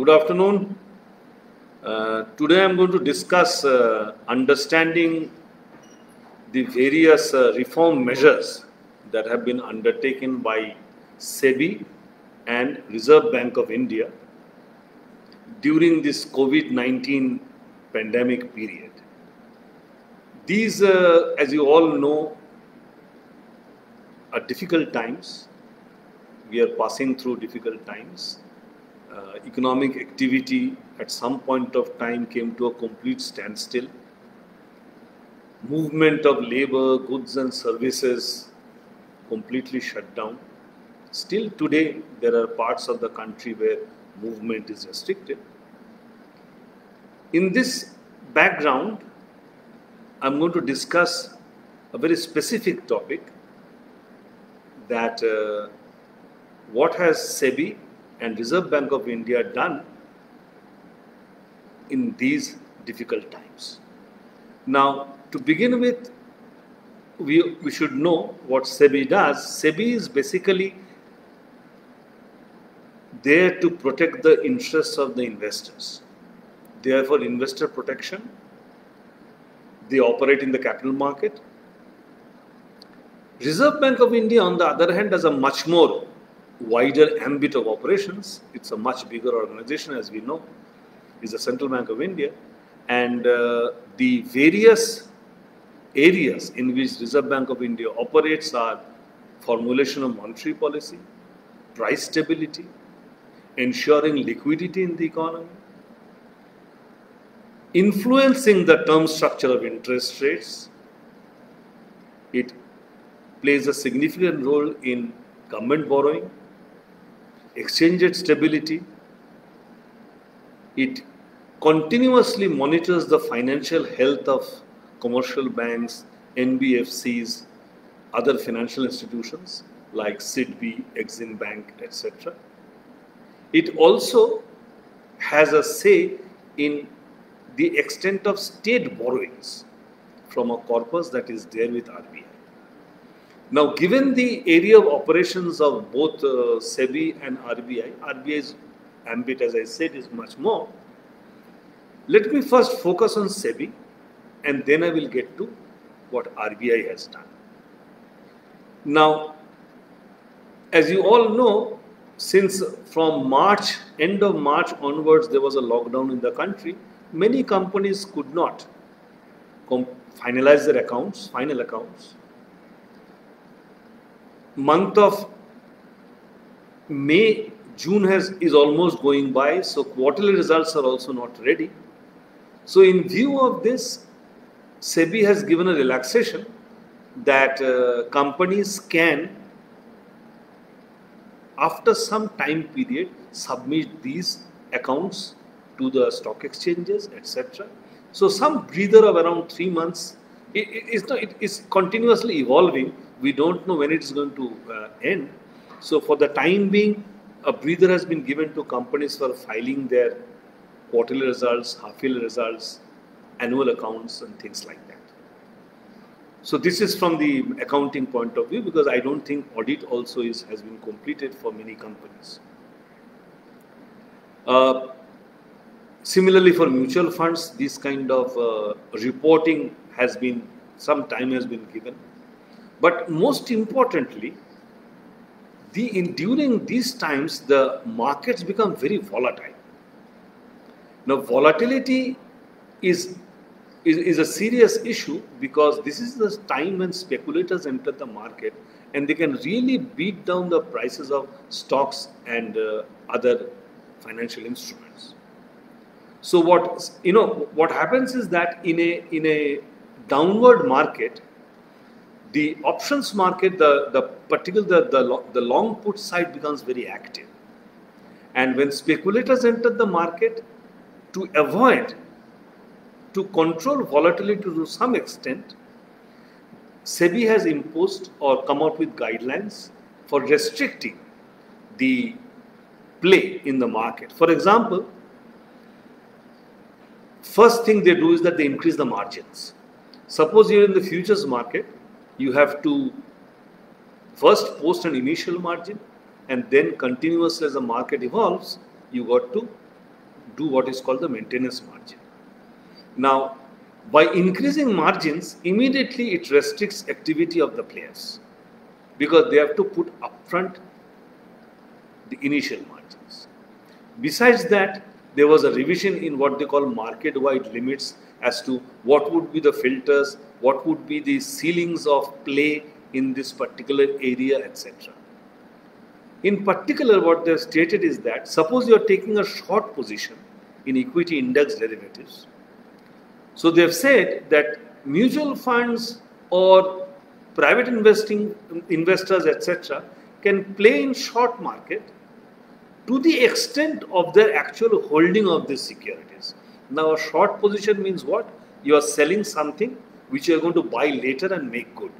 Good afternoon. Uh, today I'm going to discuss uh, understanding the various uh, reform measures that have been undertaken by SEBI and Reserve Bank of India during this COVID 19 pandemic period. These, uh, as you all know, are difficult times. We are passing through difficult times. Uh, economic activity at some point of time came to a complete standstill. Movement of labor, goods, and services completely shut down. Still today, there are parts of the country where movement is restricted. In this background, I'm going to discuss a very specific topic that uh, what has SEBI and Reserve Bank of India done in these difficult times. Now, to begin with, we, we should know what SEBI does. SEBI is basically there to protect the interests of the investors. Therefore, investor protection. They operate in the capital market. Reserve Bank of India, on the other hand, does a much more wider ambit of operations. It's a much bigger organization, as we know. is the Central Bank of India. And uh, the various areas in which Reserve Bank of India operates are formulation of monetary policy, price stability, ensuring liquidity in the economy, influencing the term structure of interest rates. It plays a significant role in government borrowing, exchange rate stability. It continuously monitors the financial health of commercial banks, NBFCs, other financial institutions like SIDBI, Exim Bank, etc. It also has a say in the extent of state borrowings from a corpus that is there with RBI. Now, given the area of operations of both uh, SEBI and RBI, RBI's ambit, as I said, is much more. Let me first focus on SEBI and then I will get to what RBI has done. Now, as you all know, since from March, end of March onwards, there was a lockdown in the country, many companies could not finalize their accounts, final accounts month of May, June has is almost going by, so quarterly results are also not ready. So, in view of this, SEBI has given a relaxation that uh, companies can, after some time period, submit these accounts to the stock exchanges, etc. So, some breather of around three months. It, it, it's, not, it is continuously evolving we don't know when it is going to uh, end. So for the time being, a breather has been given to companies for filing their quarterly results, half-yearly results, annual accounts, and things like that. So this is from the accounting point of view because I don't think audit also is, has been completed for many companies. Uh, similarly, for mutual funds, this kind of uh, reporting has been some time has been given. But most importantly, the, in, during these times, the markets become very volatile. Now, volatility is, is, is a serious issue because this is the time when speculators enter the market and they can really beat down the prices of stocks and uh, other financial instruments. So what you know what happens is that in a in a downward market, the options market, the, the particular, the, the, the long put side becomes very active. And when speculators enter the market, to avoid, to control volatility to some extent, SEBI has imposed or come out with guidelines for restricting the play in the market. For example, first thing they do is that they increase the margins. Suppose you're in the futures market you have to first post an initial margin and then continuously as the market evolves, you got to do what is called the maintenance margin. Now, by increasing margins, immediately it restricts activity of the players because they have to put upfront the initial margins. Besides that, there was a revision in what they call market-wide limits as to what would be the filters, what would be the ceilings of play in this particular area, etc. In particular, what they have stated is that suppose you are taking a short position in equity index derivatives. So they have said that mutual funds or private investing investors, etc., can play in short market to the extent of their actual holding of these securities. Now, a short position means what? You are selling something which you are going to buy later and make good.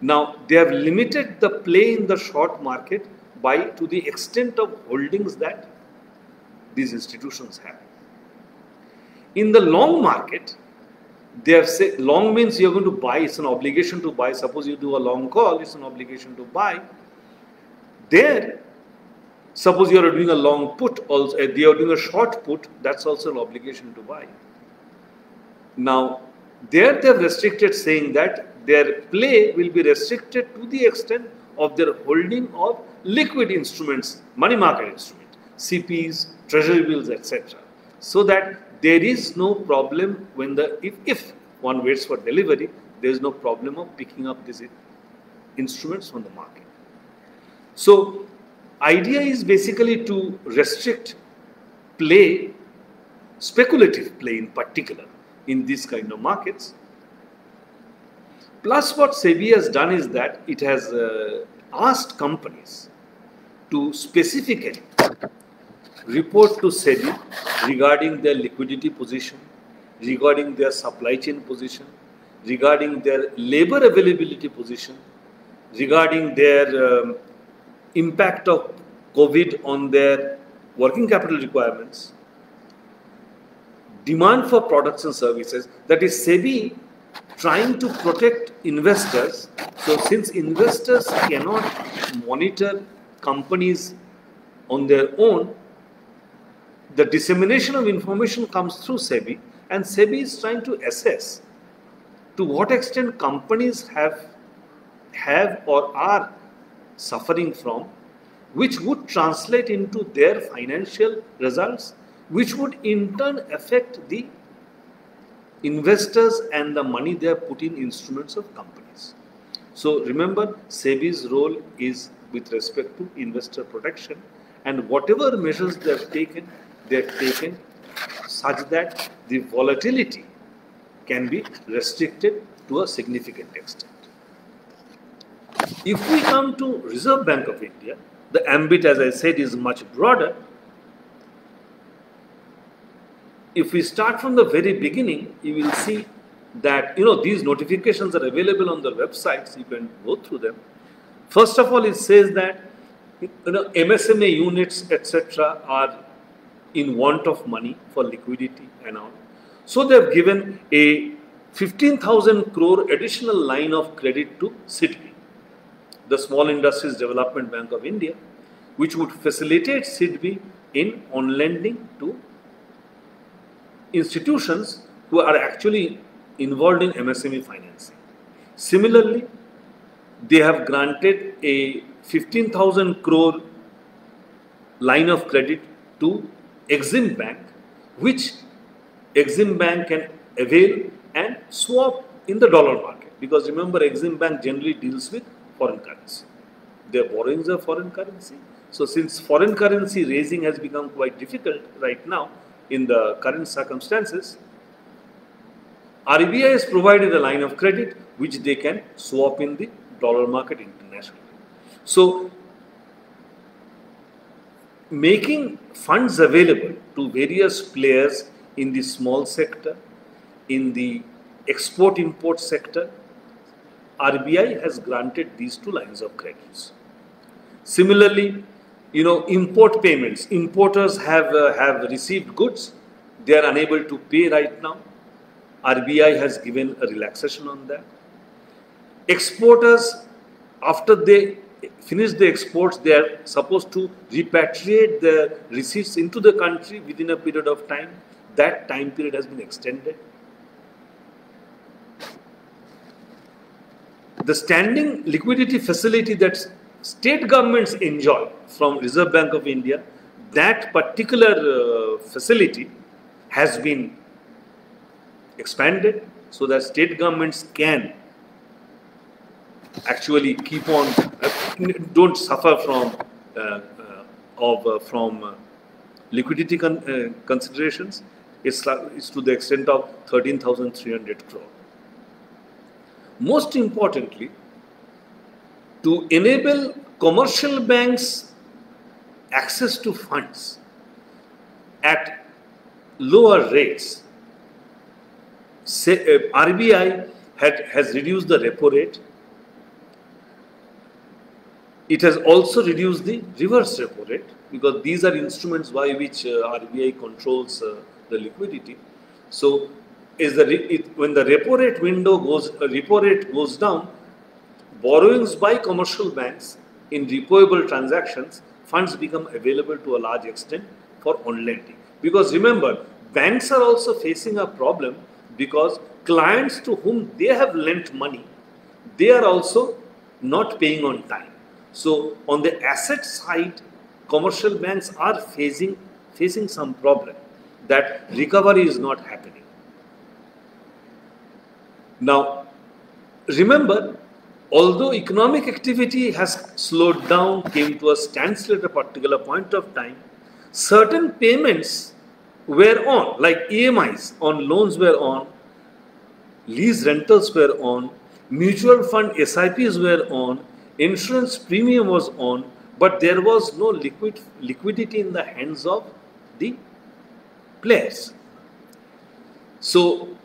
Now, they have limited the play in the short market by to the extent of holdings that these institutions have. In the long market, they have said long means you're going to buy, it's an obligation to buy. Suppose you do a long call, it's an obligation to buy. There, suppose you are doing a long put, also eh, they are doing a short put, that's also an obligation to buy. Now, there they have restricted saying that their play will be restricted to the extent of their holding of liquid instruments, money market instruments, CPs, treasury bills, etc. So that there is no problem when the, if, if one waits for delivery, there is no problem of picking up these instruments from the market. So idea is basically to restrict play, speculative play in particular, in these kind of markets. Plus what SEBI has done is that it has uh, asked companies to specifically report to SEBI regarding their liquidity position, regarding their supply chain position, regarding their labor availability position, regarding their um, impact of COVID on their working capital requirements, demand for products and services. That is SEBI trying to protect investors. So since investors cannot monitor companies on their own, the dissemination of information comes through SEBI and SEBI is trying to assess to what extent companies have have or are suffering from which would translate into their financial results which would in turn affect the investors and the money they have put in instruments of companies. So remember SEBI's role is with respect to investor protection and whatever measures they have taken, they have taken such that the volatility can be restricted to a significant extent. If we come to Reserve Bank of India, the ambit as I said is much broader if we start from the very beginning, you will see that you know these notifications are available on the websites. You can go through them. First of all, it says that you know MSME units etc. are in want of money for liquidity and all. So they have given a 15,000 crore additional line of credit to SIDBI, the Small Industries Development Bank of India, which would facilitate SIDBI in on lending to institutions who are actually involved in MSME financing. Similarly, they have granted a 15,000 crore line of credit to Exim Bank, which Exim Bank can avail and swap in the dollar market. Because remember, Exim Bank generally deals with foreign currency. Their borrowings are foreign currency. So since foreign currency raising has become quite difficult right now, in the current circumstances, RBI has provided a line of credit which they can swap in the dollar market internationally. So, making funds available to various players in the small sector, in the export import sector, RBI has granted these two lines of credits. Similarly, you know import payments importers have uh, have received goods they are unable to pay right now RBI has given a relaxation on that exporters after they finish the exports, they are supposed to repatriate the receipts into the country within a period of time. That time period has been extended. The standing liquidity facility that state governments enjoy from Reserve Bank of India, that particular uh, facility has been expanded so that state governments can actually keep on uh, don't suffer from uh, uh, of uh, from uh, liquidity con considerations. It's, it's to the extent of 13300 crore most importantly to enable commercial banks access to funds at lower rates say, RBI had, has reduced the repo rate it has also reduced the reverse repo rate because these are instruments by which uh, RBI controls uh, the liquidity. So, is the it, when the repo rate window goes, uh, repo rate goes down, borrowings by commercial banks in repoable transactions, funds become available to a large extent for on lending. Because remember, banks are also facing a problem because clients to whom they have lent money, they are also not paying on time. So on the asset side, commercial banks are facing facing some problem that recovery is not happening. Now, remember, although economic activity has slowed down, came to a standstill at a particular point of time, certain payments were on, like EMIs on loans were on, lease rentals were on, mutual fund SIPs were on, insurance premium was on, but there was no liquid liquidity in the hands of the players. So,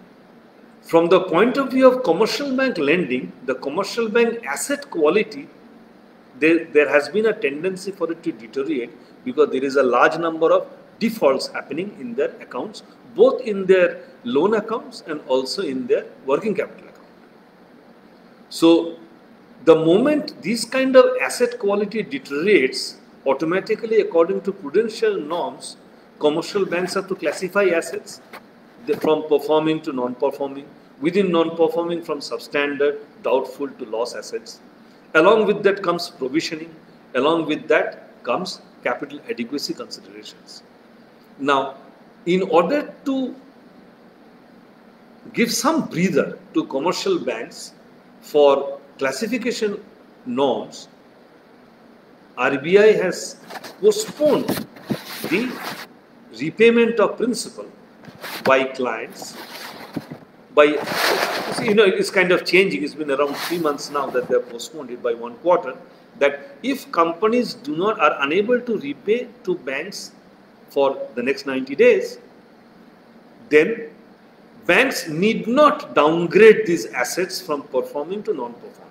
from the point of view of commercial bank lending, the commercial bank asset quality, there, there has been a tendency for it to deteriorate because there is a large number of defaults happening in their accounts, both in their loan accounts and also in their working capital account. So, the moment this kind of asset quality deteriorates, automatically according to prudential norms, commercial banks have to classify assets from performing to non-performing, within non-performing from substandard, doubtful to loss assets. Along with that comes provisioning, along with that comes capital adequacy considerations. Now, in order to give some breather to commercial banks for classification norms, RBI has postponed the repayment of principal by clients by you know it's kind of changing it's been around three months now that they have postponed it by one quarter that if companies do not are unable to repay to banks for the next 90 days then banks need not downgrade these assets from performing to non-performing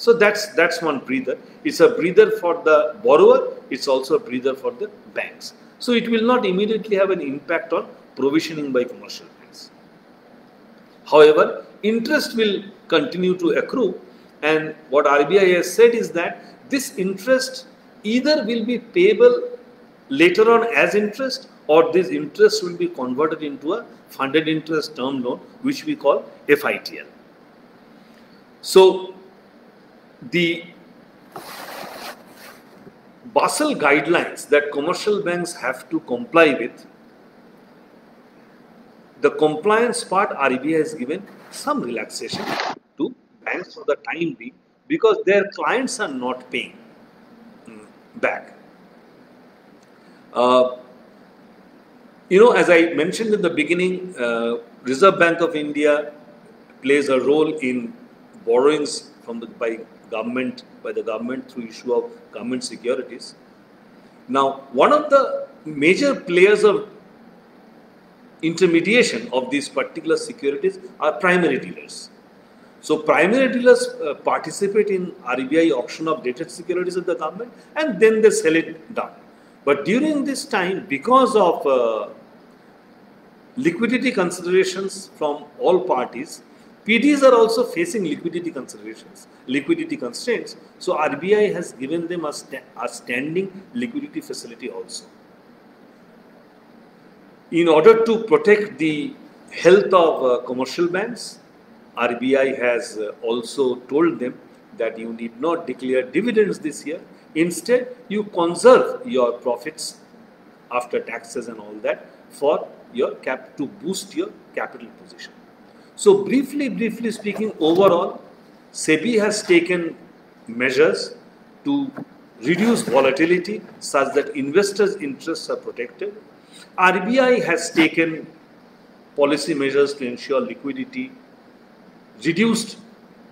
so that's that's one breather. It's a breather for the borrower. It's also a breather for the banks. So it will not immediately have an impact on provisioning by commercial. However, interest will continue to accrue, and what RBI has said is that this interest either will be payable later on as interest or this interest will be converted into a funded interest term loan which we call FITL. So the Basel guidelines that commercial banks have to comply with, the compliance part RBI has given some relaxation to banks for the time being because their clients are not paying mm, back. Uh, you know, as I mentioned in the beginning, uh, Reserve Bank of India plays a role in borrowings from the, by government by the government through issue of government securities. Now, one of the major players of intermediation of these particular securities are primary dealers. So primary dealers uh, participate in RBI auction of dated securities of the government and then they sell it down. But during this time, because of uh, liquidity considerations from all parties, PDs are also facing liquidity considerations, liquidity constraints. So RBI has given them a, sta a standing liquidity facility also. In order to protect the health of uh, commercial banks, RBI has uh, also told them that you need not declare dividends this year. Instead, you conserve your profits after taxes and all that for your cap to boost your capital position. So briefly, briefly speaking, overall, SEBI has taken measures to reduce volatility such that investors' interests are protected. RBI has taken policy measures to ensure liquidity, reduced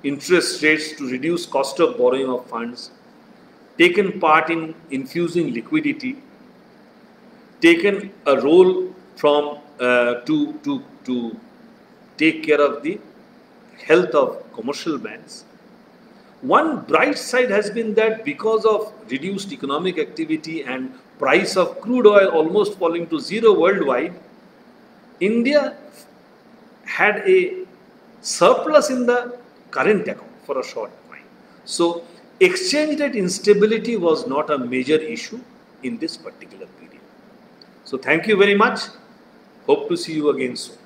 interest rates to reduce cost of borrowing of funds, taken part in infusing liquidity, taken a role from uh, to, to, to take care of the health of commercial banks. One bright side has been that because of reduced economic activity and price of crude oil almost falling to zero worldwide, India had a surplus in the current account for a short time. So exchange rate instability was not a major issue in this particular period. So thank you very much. Hope to see you again soon.